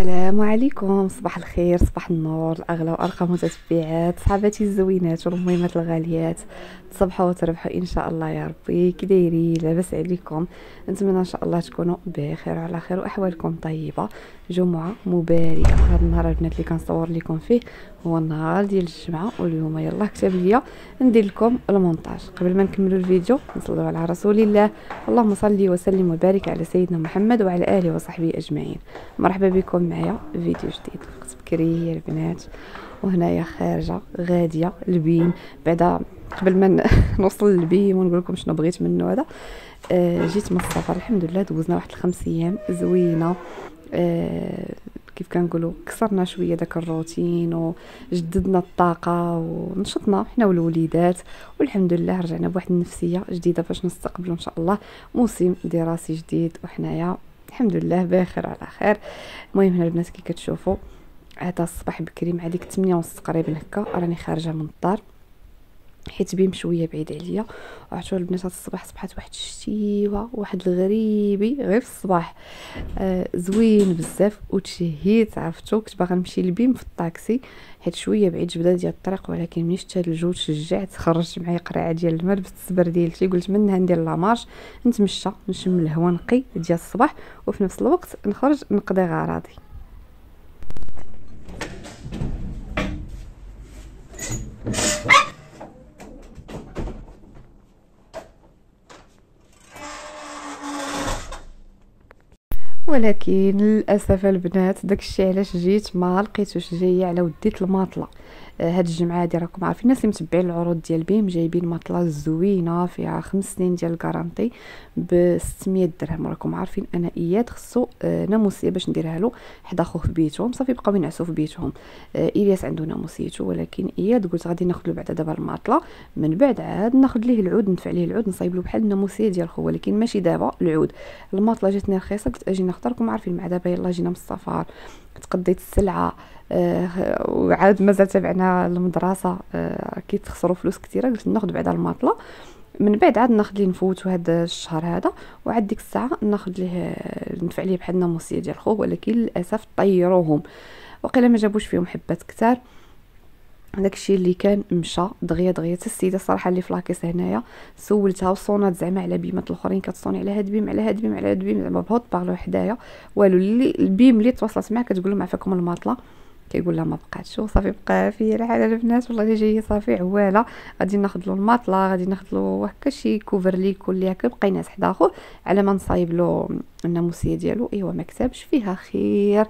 السلام عليكم. صباح الخير صباح النور الاغلى وارقى متتبعات. صحاباتي الزوينات والمهمات الغاليات. تصبحوا وتربحوا إن شاء الله يا ربي. كي دايرين لاباس عليكم. نتمنى إن شاء الله تكونوا بخير وعلى خير وأحوالكم طيبة. جمعة مباركة. هذا النهار البنات اللي كنصور لكم فيه هو النهار ديال الجمعة واليوم يلا كتب ليا. ندير لكم المونتاج. قبل ما نكملوا الفيديو نصلوا على رسول الله. اللهم صل وسلم وبارك على سيدنا محمد وعلى آله وصحبه أجمعين. مرحبا بكم معايا فيديو جديد. وقت بكري البنات. وهنايا خارجة غادية لبين بعدا قبل ما نوصل للبيم ونقول لكم شنو بغيت منه هذا آه جيت من السفر الحمد لله دوزنا واحد الخمس أيام زوينة. آه كيف كنقولوا كسرنا شوية داك الروتين وجددنا الطاقة ونشطنا حنا والوليدات والحمد لله رجعنا بواحد النفسية جديدة باش نستقبلوا إن شاء الله موسم دراسي جديد. وحنايا الحمد لله بخير على خير. المهم هنا البنات كي كتشوفوا هذا الصباح بكري مع ديك 8 ونص تقريبا هكا. راني خارجة من الدار. حيت بيم شوية بعيد عليا. وعرفتوا البنات هاد الصباح صبحات واحد الشتيوة واحد الغريبي. غير في الصباح. آه زوين بزاف. وتشهيت عرفتوا كنت باغا نمشي لبيم في الطاكسي. حيت شوية بعيد جبده ديال الطريق ولكن ملي شفت هاد الجو تشجعت خرجت معايا قرعه ديال الماء لبست السبرديلتي قلت منها ندير لامارش نتمشى نشم الهواء نقي ديال الصباح. وفي نفس الوقت نخرج نقضي غراضي. ولكن للأسف البنات داكشي علاش جيت ما لقيتوش جاية على وديت الماطلة. هاد الجمعة هادي راكم عارفين الناس اللي متبعين العروض ديال بيم جايبين مطلة زوينة فيها خمس سنين ديال الكارانتي ب 600 درهم راكم عارفين أنا اياد خصو آه، ناموسية باش نديرها له حدا خوه في بيتهم صافي بقاو ينعسوا في بيتهم. آه، إلياس عنده ناموسيتو ولكن اياد قلت غادي ناخذ له بعدا دابا الماطله من بعد عاد ناخذ ليه العود ندفع ليه العود نصايب له بحال الناموسية ديال خو ولكن ماشي دابا العود. الماطله جاتني رخيصة قلت أجي نختار راكم عارفين مع دابا يلاه جينا من السفر. تقضيت السلعة آه وعاد مازال تابعنا المدرسة آه كيتخسروا فلوس كثيرة. قلت ناخذ بعدا الماطلة. من بعد عاد ناخذ ليه نفوتو هذا الشهر هذا وعاد ديك الساعة ناخذ ليه ندفع ليه بحال الناموسيه ديال خوه ولكن للأسف طيروهم. وقيلا ما جابوش فيهم حبات كثار. داكشي اللي كان مشى دغيا دغيا. حتى السيده الصراحه اللي في لاكيس هنايا سولتها وصونات زعما على بيمات الاخرين كتصوني على هاد بيم على هاد بيم على هاد بيم زعما بهوت بارلو حدايا. والو اللي البيم اللي تواصلت معاه كتقول لهم عفاكم الماطلة كيقول لها ما بقاتش وصافي بقى في الحاله البنات. والله اللي جاية صافي عواله غادي ناخذ له الماطلة غادي ناخذ له هكا شي كوفر لي كل هكا بقى ينعس حدا خوه على ما نصايب له الناموسية ديالو. إيوا ما كتبش فيها خير.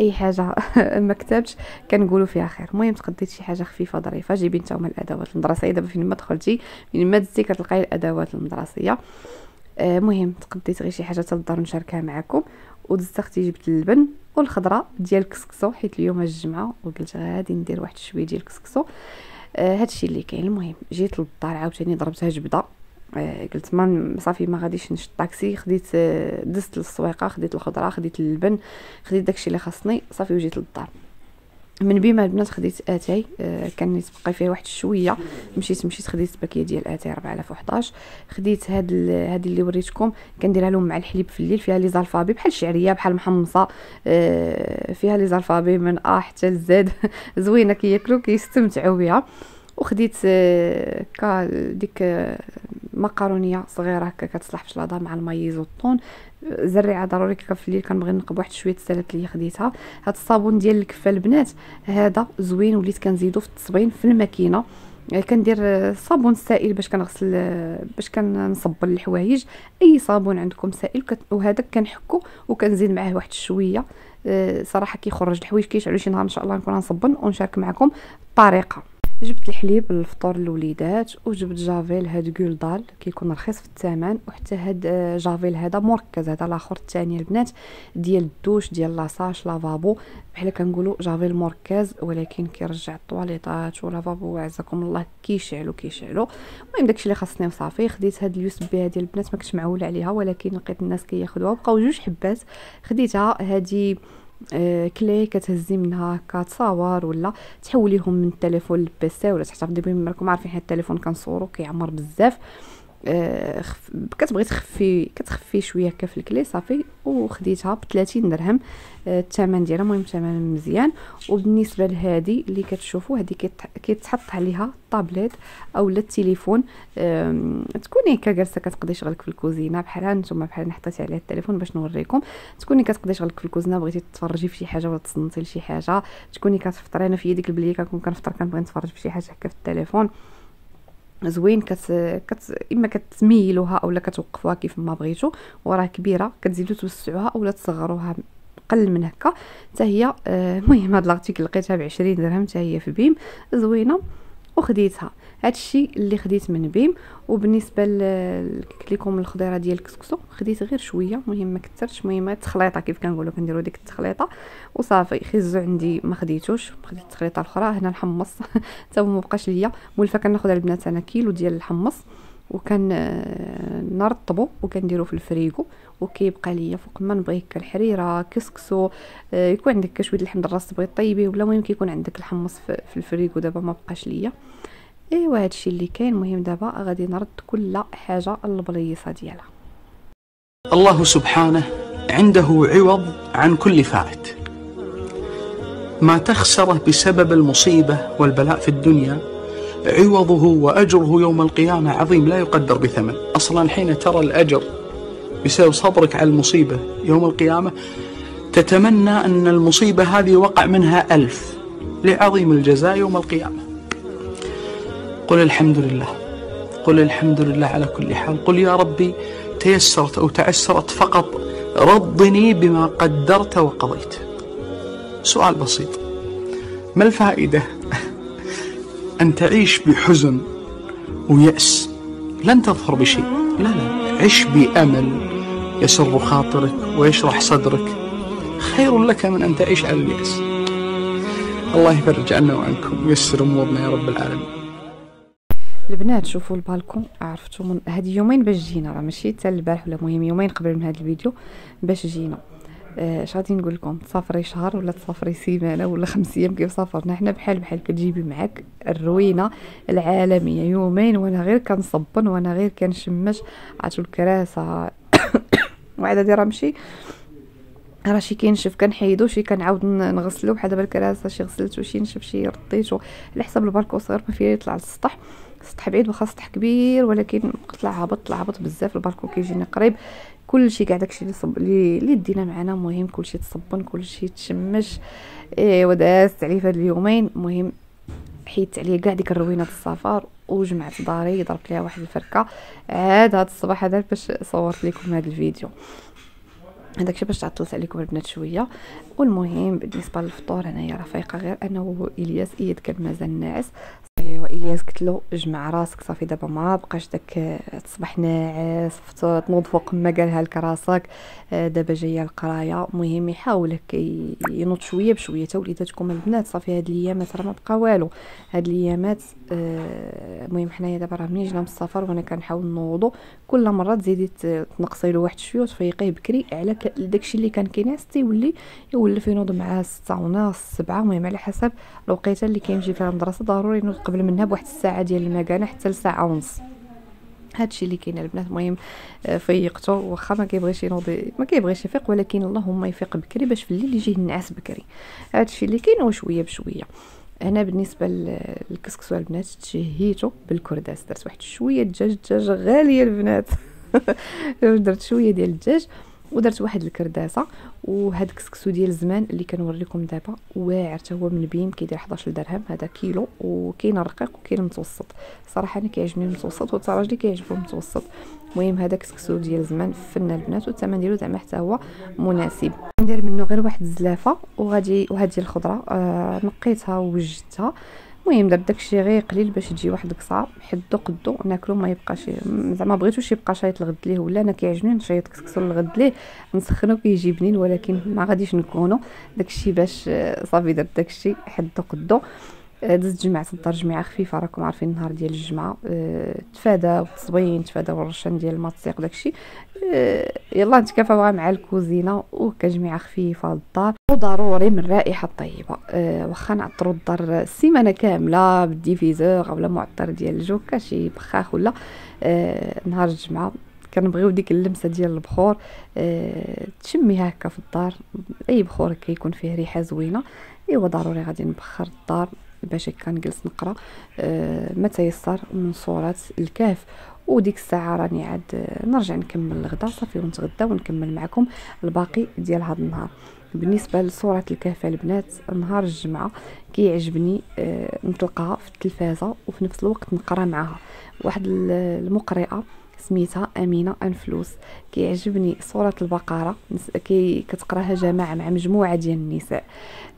أي حاجة ما كتبش كنقولوا فيها خير. المهم تقديت شي حاجة خفيفة ظريفة جيبي نتاوما الأدوات المدرسية. دابا فين ما دخلتي من ما دزتي كتلقاي الأدوات المدرسية. المهم آه تقديت غير شي حاجة تاع الدار نشاركها معكم ودزت أختي جبت اللبن والخضرة ديال الكسكسو حيت اليوم الجمعة وقلت غادي ندير واحد شوية ديال الكسكسو. آه هادشي اللي كاين. المهم جيت للدار عاوتاني ضربتها جبدة. آه قلت ما صافي ما غاديش نشد طاكسي خديت آه دزت للسويقه خديت الخضرة خديت اللبن خديت داكشي اللي خاصني صافي وجيت للدار. من بيم البنات خديت اتاي آه كان يتبقى فيه واحد شوية مشيت مشيت خديت paquet ديال اتاي 4011 خديت هاد هادي اللي وريتكم كنديرها لهم مع الحليب في الليل فيها les alphabets بحال الشعريه بحال محمصة آه فيها les alphabets من A حتى ل Z زوينة كياكلوا كيستمتعوا بها وخديت كا ديك آه مقارونيه صغيرة هكا كتصلح في مع ال maïs والطون. زريعة ضروري كيف في الليل كنبغي نقب واحد شوية السلات اللي خديتها. هاد الصابون ديال الكفة البنات هذا زوين وليت كنزيدو في التصبين في الماكينة. كندير صابون سائل باش كنغسل باش كنصب الحوايج. أي صابون عندكم سائل وهذا كنحكو وكنزيد معاه واحد شوية. صراحة كيخرج الحوايج كيشعلوا شي نهار إن شاء الله نكون نصبن ونشارك معكم الطريقة. جبت الحليب للفطور للوليدات وجبت جافيل هاد كولدال كيكون رخيص في الثمن وحتى هاد آه، جافيل هذا مركز هذا الآخر الثاني البنات ديال الدوش ديال la chasse lavabo بحال كنقولوا جافيل مركز ولكن كيرجع الطواليطات و lavabo عزكم الله كيشعلوا كيشعلوا المهم داكشي اللي خاصني وصافي خديت هاد ال USB هادي البنات ما كنتش معوله عليها ولكن لقيت الناس كياخذوها بقاو جوج حبات خديتها هادي clé كتهزي منها هكا تصاور ولا تحوليهم من التليفون لل PC ولا تحتفظي بهم راكم عارفين حيت التليفون كنصورو كيعمر بزاف. آه كتبغي تخفي كتخفي شوية هكا في الكلي صافي وخديتها ب 30 درهم. آه الثمن ديالها المهم ثمن مزيان. وبالنسبة لهذه اللي كتشوفوا هذه كيتحط عليها الطابليت أو التليفون. آه تكوني هكا جالسة كتقضي شغلك في الكوزينة. بحال نتوما بحال حطيتي عليه التليفون باش نوريكم. تكوني كتقضي شغلك في الكوزينة بغيتي تتفرجي في شي حاجة ولا تصنتي لشي حاجة. تكوني كتفطري أنا في ديك البليه كنكون كنفطر كنبغي نتفرج في شي حاجة هكا في التليفون. زوين كت... كت... إما كتميلوها اولا كتوقفوها كيف ما بغيتو وراه كبيرة كتزيدو توسعوها اولا تصغروها قل من هكا. حتى هي آه، المهم هاد l'article لقيتها ب 20 درهم حتى هي في بيم زوينة وخديتها. هادشي اللي خديت من بيم. وبالنسبة لكم الخضيرة ديال الكسكسو خديت غير شوية مهم ما كثرتش المهم تخليطة كيف كنقولوا كنديروا ديك التخليطة. وصافي خيزو عندي ما خديتوش خديت التخليطة الأخرى هنا الحمص. حتى ما بقاش ليا. مولفة كناخذ البنات أنا كيلو ديال الحمص. وكنرطبو وكنديرو في الفريغو وكيبقى ليا فوق ما نبغي هكا الحريرة كسكسو آه، يكون عندك شوية لحم د الراس تبغي طيبيه ولا المهم كيكون عندك الحمص في الفريغو دابا ما بقاش ليا. ايوا هادشي اللي كاين المهم دابا غادي نرد كل حاجة البليصة ديالها. الله سبحانه عنده عوض عن كل فائت. ما تخسره بسبب المصيبة والبلاء في الدنيا عوضه وأجره يوم القيامة عظيم لا يقدر بثمن. أصلا حين ترى الأجر بسبب صبرك على المصيبة يوم القيامة تتمنى أن المصيبة هذه وقع منها ألف لعظيم الجزاء يوم القيامة. قل الحمد لله. قل الحمد لله على كل حال. قل يا ربي تيسرت أو تعسرت فقط رضني بما قدرت وقضيت. سؤال بسيط. ما الفائدة أن تعيش بحزن ويأس؟ لن تظفر بشيء. لا لا. عش بأمل يسر خاطرك ويشرح صدرك. خير لك من أن تعيش على اليأس. الله يفرج عنا وعنكم ويسر أمورنا يا رب العالمين. البنات شوفوا البالكون عرفتوا من هاد يومين باش جينا راه ماشي حتى البارح ولا مهم يومين قبل من هاد الفيديو باش جينا. آه، اش غادي نقول لكم؟ تسافري شهر ولا تسافري سيمانة ولا خمس أيام كيف سافرنا حنا بحال بحال كتجيبي معاك الروينة العالمية يومين وأنا غير كنصبن وأنا غير كنشمش عرفتوا الكراسة وعاد راه ماشي راه شي كينشف كنحيدو شي كنعاود نغسلو بحال دابا الكراسة شي غسلتو شي نشف شي رديتو على حساب البالكون صغير ما فيه يطلع للسطح. سطح بعيد واخا سطح كبير ولكن طلع هابط طلع هابط بزاف البالكون كيجينا قريب. كلشي كاع داكشي اللي صب اللي دينا معنا مهم كلشي تصبن كلشي تشمش. ايوا دازت عليه فهاد اليومين مهم حيدت عليه كاع ديك الروينة السفر وجمعت داري ضربت ليها واحد الفركة. عاد هاد الصباح هذا باش صورت لكم هذا الفيديو. هذاك الشيء باش تعطلت عليكم البنات شوية. والمهم بالنسبة للفطور انايا راه فايقه غير أنا وإلياس ايد كان مازال ناعس. والياس قلت له جمع راسك صافي دابا ما بقاش داك تصبح ناعس تنوض فوق ما قالها لك راسك. آه، دابا جاية القراية. المهم يحاول ينوض شوية بشوية. تا وليداتكم البنات صافي هاد الأيامات راه ما بقى والو. هاد الأيامات آه، المهم حنايا دابا راه منين جينا من السفر وأنا كنحاول نوضو. كل مرة تزيدي تنقصي له واحد شوية وتفيقيه بكري على داكشي اللي كان كينعس تيولي يولف ينوض مع ستة ونص سبعة المهم على حسب الوقيتة اللي كيمشي فيها المدرسة. ضروري ينوض قبل منها بواحد الساعة ديال المكانه حتى لساعة ونص. هادشي اللي كاين البنات. المهم آه، فيقتو واخا ما كيبغيش ينوض ما كيبغيش يفيق ولكن اللهم يفيق بكري باش في الليل يجي ينعس بكري. هادشي اللي كاين وشوية بشوية. هنا بالنسبة للكسكسو البنات تشهيتو بالكرداس. درت واحد شوية دجاج دجاج غاليه البنات. درت شوية ديال الدجاج. ودرت واحد الكرداسة وهاد الكسكسو ديال زمان اللي كنوريكم دابا واعر حتى هو من بيم كيدير 11 درهم هذا كيلو وكاين الرقيق وكاين المتوسط. صراحة أنا كيعجبني المتوسط وحتى راجلي كيعجبو المتوسط. المهم هذا كسكسو ديال زمان فن البنات والثمن ديالو زعما حتى هو مناسب. ندير منه غير واحد الزلافة وغادي وهذه الخضرة آه نقيتها ووجدتها. المهم درت داكشي غير قليل باش تجي واحد القصعه حدو قدو ناكلو ما يبقاش زعما بغيتوش يبقى شايط الغد ليه ولا أنا كيعجبني نشيط كسكسو الغد ليه نسخنو كيجي بنين ولكن ما غاديش نكونو. داكشي باش صافي درت داكشي حدو قدو. دزت جمعت الدار جميعه خفيفة راكم عارفين النهار ديال الجمعة. أه تفادى التصبين تفادى الرشان ديال المطيق وداكشي أه يلا نتكافاو مع الكوزينة وكجميعة خفيفة للدار وضروري من الرائحه الطيبه أه واخا نعطروا الدار السيمانه كاملة بال diffuseur اولا معطر ديال الجو كا شي بخاخ ولا. أه نهار الجمعة كنبغيو ديك اللمسة ديال البخور. أه تشميها هكا في الدار. أي بخور كيكون فيه ريحة زوينة. إيوا ضروري غادي نبخر الدار باش كنجلس نقرأ. أه ما تيسر من صورة الكهف. وديك الساعة راني عاد نرجع نكمل الغدا صافي ونتغدى ونكمل معكم الباقي ديال هذا النهار. بالنسبة لصورة الكهف البنات نهار الجمعة كيعجبني أه نطلقها في التلفازة وفي نفس الوقت نقرا معاها. واحد المقرئة سميتها أمينة أنفلوس. كيعجبني صورة البقرة كي كتقراها جماعة مع مجموعة ديال النساء.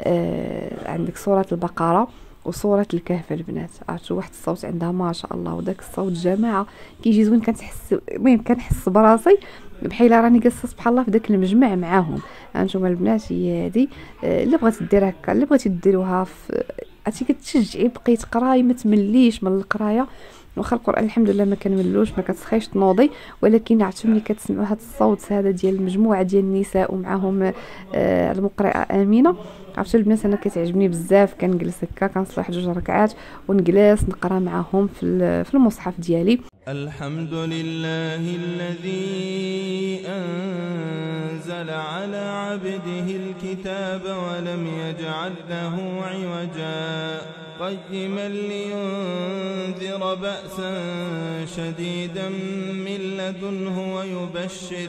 آه عندك صورة البقرة. وصورة الكهف البنات. عرفتوا واحد الصوت عندها ما شاء الله وداك الصوت جماعة كيجي زوين كنحس المهم كنحس براسي بحال راني جالسة سبحان الله في داك المجمع معاهم. هانتوما البنات هي هادي. آه، اللي بغات دير هكا اللي بغيتي ديروها في عرفتي كتشجعي بقيت قراي ما تمليش من القراية. واخا القرآن الحمد لله ما كنملوش ما كتسخيش تنوضي. ولكن عرفتوا ملي كتسمعوا هذا الصوت هذا ديال المجموعة ديال النساء ومعهم آه المقرئة آمينة. عرفتوا البنات أنا كتعجبني بزاف. كنجلس هكا كنصلي جوج ركعات ونجلس نقرأ معاهم في في المصحف ديالي. الحمد لله الذي أنزل على عبده الكتاب ولم يجعل له عوجا. قيما لينذر بأسا شديدا من لدنه ويبشر.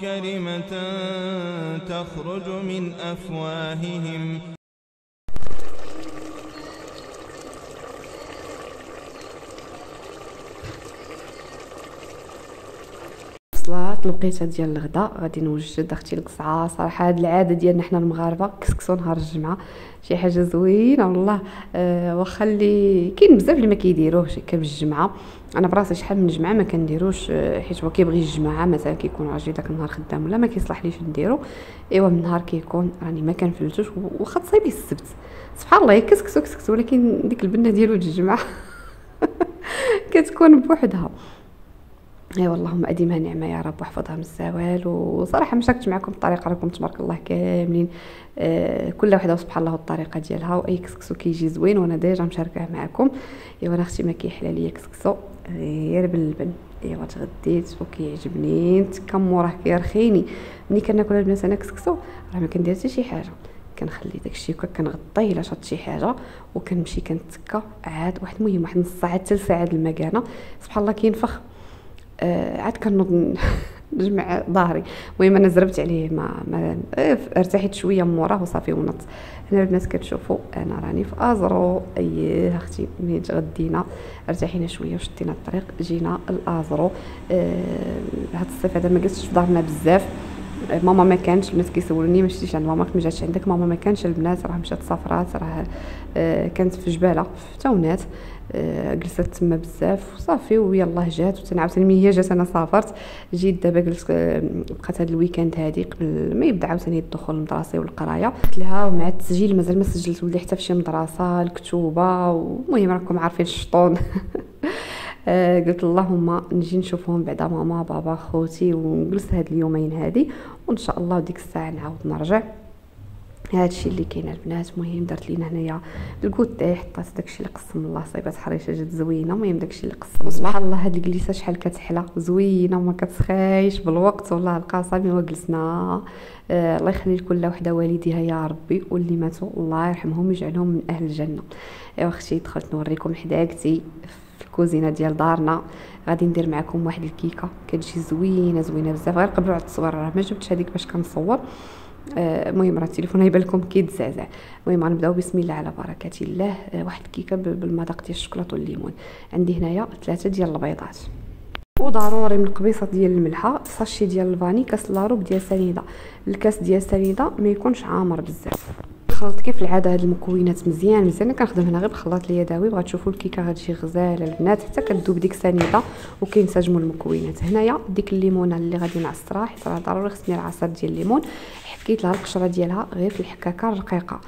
كلمة تخرج من أفواههم. وصلت الوقيته ديال الغداء غادي نوجد أختي القصعة. صراحة هاد العادة ديالنا حنا المغاربة كسكسو نهار الجمعة. شي حاجة زوينة والله. أه واخا اللي كاين بزاف اللي ما كيديروهش هكا بالجمعة. أنا براسي شحال من جمعة ما كنديروش آه، حيت هو كيبغي الجمعة مثلا كيكون راجل داك النهار خدام ولا ما كيصلحليش نديرو. إيوا من نهار كيكون راني ما كنفلتوش واخا تصيبي السبت. سبحان الله كسكسو كسكسو ولكن ديك البنة ديالو الجمعه كتكون بوحدها. إي والله اللهم اديمها نعمة يا رب واحفظها من الزوال. وصراحة ما شاركت معكم الطريقة راكم تبارك الله كاملين. آه كل وحدة سبحان الله الطريقة ديالها وأي كسكسو كيجي زوين وأنا déjà مشاركاه معكم. ايوا أنا أختي ما كيحلى ليا كسكسو غير باللبن. ايوا تغديت وكيعجبني نتكمو كيرخيني. ملي كناكل البنات أنا كسكسو راه ما كندير حتى شي حاجة. كنخلي داكشي هكا كنغطيه إلا شاط شي حاجة وكنمشي كنتكا عاد واحد المهم واحد نص ساعة حتى ساعة المكانه سبحان الله كينفخ. عاد كنوض نجمع ظهري. المهم أنا زربت عليه ما, ما آه، ارتحيت شوية من وراه وصافي ونط. هنا البنات كتشوفوا أنا راني في أزرو. أييه أختي ملي تغدينا ارتحينا شوية وشدينا الطريق. جينا الازرو آه هاد الصيف هذا ما جلستش في دارنا بزاف. آه، ماما ما كانش الناس كيسولوني ما شتيش عند ماما ما جاتش عندك ماما ما كانش البنات راه مشات سافرات راه آه كانت في جبالة في تاونات آه، جلست تما بزاف وصافي ويلاه جات وتنعاوتاني ملي هي جات أنا سافرت جيت دابا جلست آه، بقات هاد ال week-end هادي قبل ما يبدأ عاوتاني الدخول المدرسي والقراية. قلت لها ومع التسجيل مازال ما سجلت ولدي حتى في شي مدرسة الكتوبة والمهم راكم عارفين الشطون. آه، قلت اللهم نجي نشوفهم بعدا ماما بابا خوتي ونجلس هاد اليومين هادي وإن شاء الله ديك الساعة نعاود نرجع. هادشي اللي كاين البنات مهم درت لينا هنايا ال goûter حطات داكشي اللي قسم الله صايبات حريشة جات زوينة المهم داكشي اللي قسم سبحان الله هاد الجليسة شحال كتحلى؟ زوينة وما كتسخايش بالوقت والله القاسم وجلسنا آه الله يخلي لكل وحدة والديها يا ربي واللي ماتوا الله يرحمهم ويجعلهم من أهل الجنة. أيوا أختي دخلت نوريكم حداكتي الكوزينة ديال دارنا. غادي ندير معكم واحد الكيكة. كتجي زوينة زوينة بزاف. غير قبل على التصوير راه ما جبتش هذيك باش كنصور. آه، المهم راه التليفون يبان لكم كيتزعزع المهم غنبداو بسم الله على بركة الله. آه، واحد كيكه بالمذاق ديال الشوكولاتة والليمون. عندي هنايا ثلاثة ديال البيضات. وضروري من قبيصة ديال الملحة sachet ديال ال vanille كاس إلا ربع ديال سنيده الكاس ديال سنيده ما يكونش عامر بزاف. خلطت كيف العادة هاد المكونات مزيان مزيان. كنخدم هنا غير بالخلاط اليدوي بغات تشوفوا الكيكة غتجي غزاله البنات. حتى كتذوب ديك السنيده وكينسجموا المكونات. هنايا ديك الليمونة اللي غادي نعصرها حيت راه ضروري خصني العصير ديال الليمون. حكيت لها القشرة ديالها غير في الحكاكة الرقيقة.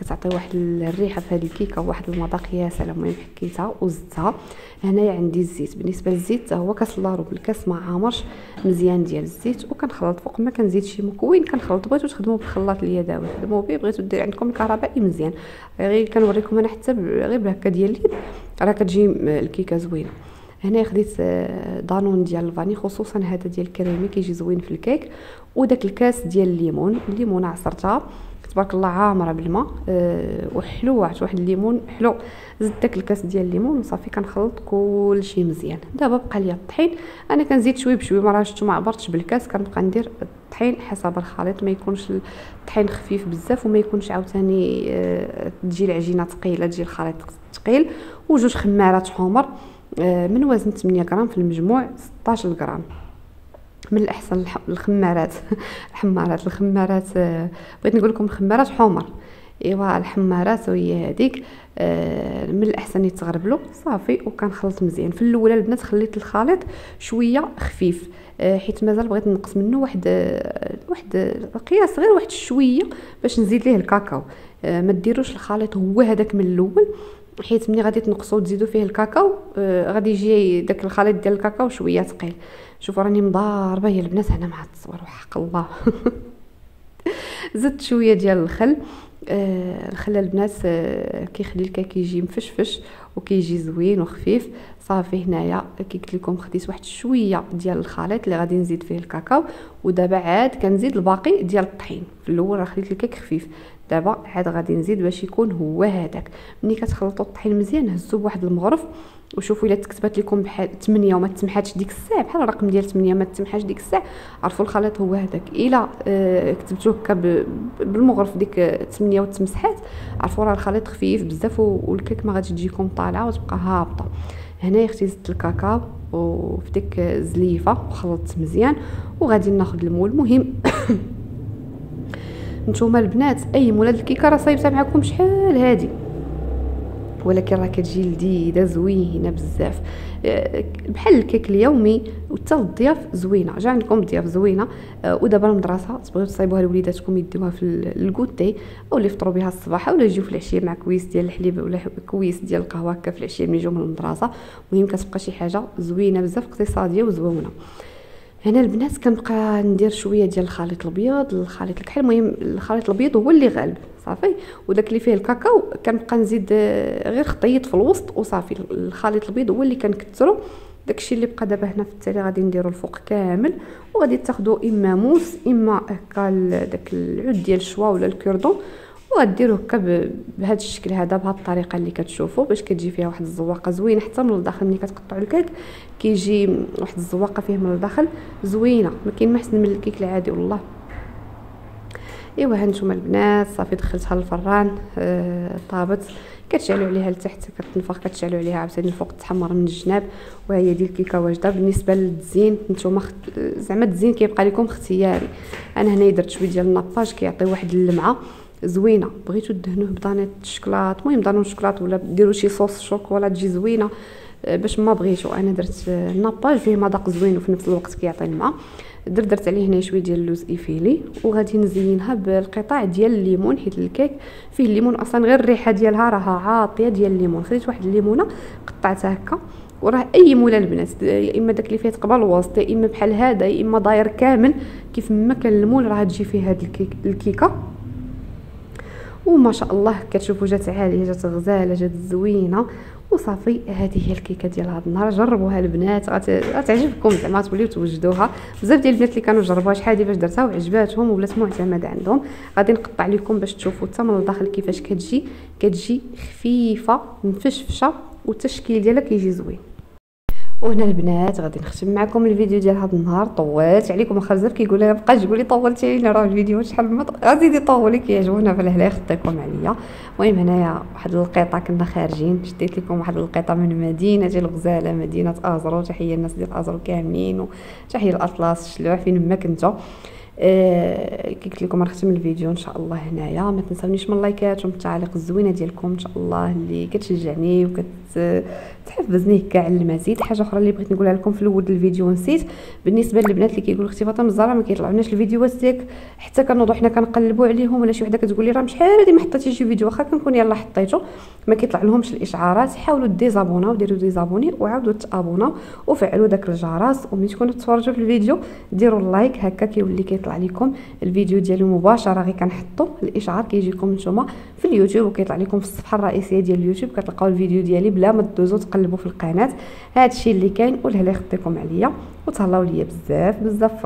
كتعطي واحد الريحة في هذه الكيكة وواحد المذاق يا سلام المهم حكيتها وزدتها هنايا عندي الزيت. بالنسبة للزيت هو كاس إلا ربع الكاس ما عامرش مزيان ديال الزيت وكنخلط فوق. ما كنزيد شي مكون كنخلط. بغيتو تخدموا بالخلاط اليدوي. خدموا به بغيتو دير عندكم الكهربائي مزيان. غير كنوريكم أنا حتى غير بهكا ديال اليد راه كتجي الكيكة زوينة. هنا خديت آه، دانون ديال ال vanille خصوصا هذا ديال الكريمي كيجي زوين في الكيك. وداك الكاس ديال الليمون. الليمونه عصرتها. تبارك الله عامرة بالماء أه وحلوه واحد الليمون حلو. زدت داك الكاس ديال الليمون وصافي كنخلط كلشي مزيان. دابا بقى ليا الطحين. أنا كنزيد شوي بشوي ما شفتو ما عبرتش بالكاس كنبقى ندير الطحين حسب الخليط. ما يكونش الطحين خفيف بزاف وما يكونش عاوتاني أه تجي العجينة ثقيله تجي الخليط ثقيل وجوج خمارات حمر أه من وزن 8 غرام في المجموع 16 غرام من الأحسن الخمارات الحمارات الخمارات آه، بغيت نقول لكم الخمارات حمر. إيوا الحمارات وهي هذيك آه، من الأحسن يتغربلوا صافي وكنخلط مزيان. في الاولى البنات خليت الخليط شوية خفيف آه، حيت مازال بغيت نقص منه واحد واحد قياس غير واحد شوية باش نزيد ليه الكاكاو. ما ديروش الخليط هو هذاك من الأول حيت ملي غادي تنقصوا وتزيدوا فيه الكاكاو غادي يجي داك الخليط ديال الكاكاو شوية ثقيل. شوفوا راني مضاربة يا البنات هنا مع التصوير وحق الله. زدت شوية ديال الخل. آه الخل البنات آه كيخلي الكاك يجي مفشفش وكيجي زوين وخفيف. صافي هنايا كي قلت لكم خديت واحد شوية ديال الخليط اللي غادي نزيد فيه الكاكاو. ودابا عاد كنزيد الباقي ديال الطحين. في الأول راه خليت الكيك خفيف. دابا عاد غادي نزيد باش يكون هو هذاك. ملي كتخلطوا الطحين مزيان هزو بواحد المغرف. وشوفوا إلا تكتبات لكم بحال 8 وما تسمحاتش ديك الساعة بحال الرقم ديال 8 ما تسمحاش ديك الساعة عرفوا الخليط هو هذاك إلا آه كتبتوه هكا بالمغرف ديك 8 وتمسحات عرفوا راه الخليط خفيف بزاف والكيك ما غاديش تجيكم طالعة وتبقى هابطة. هنا أختي زدت الكاكاو وفي ديك الزليفه وخلطت مزيان وغادي ناخذ المول. المهم نتوما البنات أي مولاد الكيكة راه صايبتها معكم شحال هادي؟ ولكن راه كتجي لذيذه زوينة بزاف. آه، بحال الكيك اليومي وحتى الضياف زوينة. جا عندكم ضياف زوينة آه، ودابا المدرسة تبغيو تصايبوها لوليداتكم يديوها في الكوتي أو اللي يفطروا بها الصباح ولا يجيو في العشية مع كويس ديال الحليب ولا كويس ديال القهوة هكا في العشية ملي يجيو من المدرسة. المهم كتبقى شي حاجة زوينة بزاف اقتصادية وزوينة. هنا البنات كنبقى ندير شوية ديال الخليط الابيض الخليط الكحل المهم الخليط الابيض هو اللي غالب صافي؟ وداك اللي فيه الكاكاو كنبقى نزيد آه، غير خطيط في الوسط وصافي الخليط الابيض هو اللي كنكثرو. داكشي اللي بقى دابا هنا في التالي غادي نديرو الفوق كامل وغادي تاخدو إما موس إما هكا داك العود ديال الشوا ولا الكردون. وغديروا هكا بهذا الشكل هذا بهذه الطريقة اللي كتشوفوا باش كتجي فيها واحد الزواقة زوينة. حتى من الداخل ملي كتقطعوا الكيك كيجي واحد الزواقة فيه من الداخل زوينة. ما كاين ما احسن من الكيك العادي والله. إيوا هانتوما البنات صافي دخلتها للفران آه طابت. كتشعلوا عليها لتحت كتنفخ كتشعلوا عليها عاوتاني الفوق تحمر من الجناب. وهي ديال الكيكة واجدة. بالنسبة للتزيين نتوما خت... زعما التزيين كيبقى لكم اختياري. أنا هنا درت شوية ديال ال nappage كيعطي واحد اللمعة. زوينة. بغيتو دهنوه ب Danette الشكلاط المهم دانون الشكلاط ولا ديروا شي sauce chocolat تجي زوينة. آه، باش ما بغيتو. أنا درت ال nappage فيه مذاق زوين وفي نفس الوقت كيعطي الماء. درت درت عليه هنا شوية ديال اللوز effilé. وغادي نزينها بالقطع ديال الليمون حيت الكيك فيه الليمون أصلا غير الريحة ديالها راها عاطية ديال الليمون. خديت واحد الليمونة قطعتها هكا. وراه أي moule آ البنات يا إما داك اللي فيه تقبل الوسط يا إما بحال هذا يا إما داير كامل. كيف ما كان ال moule راه تجي فيه هاد الكيك الكيكة. وما شاء الله كتشوفوا جات عالية جات غزالة جات زوينة. وصافي هذه هي الكيكة ديال هذا النهار. جربوها البنات غتعجبكم زعما توليو توجدوها. بزاف ديال البنات اللي كانوا جربوها شحال هادي فاش درتها وعجباتهم ولات معتمدة عندهم. غادي نقطع لكم باش تشوفوا حتى من الداخل كيفاش كتجي. كتجي خفيفة مفشفشة والتشكيل ديالها كيجي زوين. وهنا البنات غادي نختم معكم الفيديو ديال هذا النهار. طولت عليكم واخا بزاف كيقول لها بقاش تقولي طولتي علينا راه الفيديو شحال ما غادي طولي كيعجبونا فالهلا يخطيكم عليا. المهم هنايا واحد القطه كنا خارجين شديت لكم واحد القطه من مدينة الغزالة مدينة أزرو. تحية الناس ديال أزرو كاملين وتحيه الاطلس الشلوع فين ما كنتو. كي قلت لكم نختم الفيديو إن شاء الله هنايا. ما تنساونيش من اللايكات ومن التعاليق الزوينة ديالكم إن شاء الله اللي كتشجعني وكت تحفزني هكا على المزيد. حاجة أخرى اللي بغيت نقولها لكم في الأول الفيديو نسيت بالنسبة للبنات اللي كيقولوا أختي فاطمه الزهراء ما كيطلعوناش الفيديوهات ديالك حتى كنوضوا حنا كنقلبوا عليهم ولا شي وحدة كتقول لي راه شحال هادي ما حطيتيش شي فيديو. واخا كنكون يلا حطيته. ما كيطلع لهمش الإشعارات. حاولوا ديزابوناو ديروا désabonner وعاودوا تابوناو وفعلوا داك الجرس. وملي تكونوا تفرجوا في الفيديو ديروا اللايك هكا كيولي كيطلع لكم الفيديو ديالو مباشرة غير كنحطوا الإشعار كيجيكم نتوما في اليوتيوب وكيطلع لكم في الصفحة الرئيسية ديال اليوتيوب. كتلقاو الفيديو ديالي بلا ما تدوزوا تقلبوا في القناة. هادشي اللي كاين والهلا يخطيكم عليا وتهلاو ليا بزاف بزاف في